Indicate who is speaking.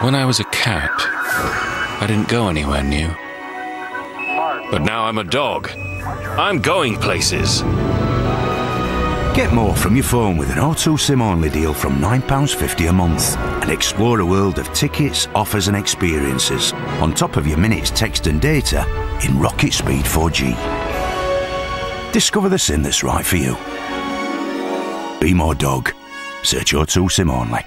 Speaker 1: When I was a cat, I didn't go anywhere new. But now I'm a dog. I'm going places.
Speaker 2: Get more from your phone with an O2 SIM only deal from £9.50 a month and explore a world of tickets, offers, and experiences on top of your minutes, text, and data in rocket speed 4G. Discover the SIM that's right for you. Be more dog. Search O2 SIM only.